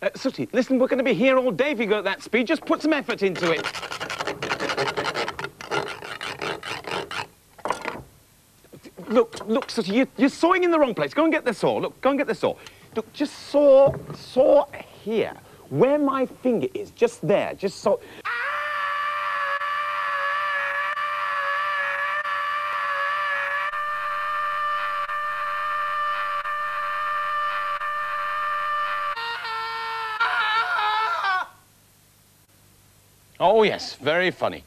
Uh, Sooty, listen, we're going to be here all day if you go at that speed. Just put some effort into it. Look, look, Sooty, you, you're sawing in the wrong place. Go and get the saw. Look, go and get the saw. Look, just saw, saw here. Where my finger is, just there. Just saw. Oh, yes, very funny.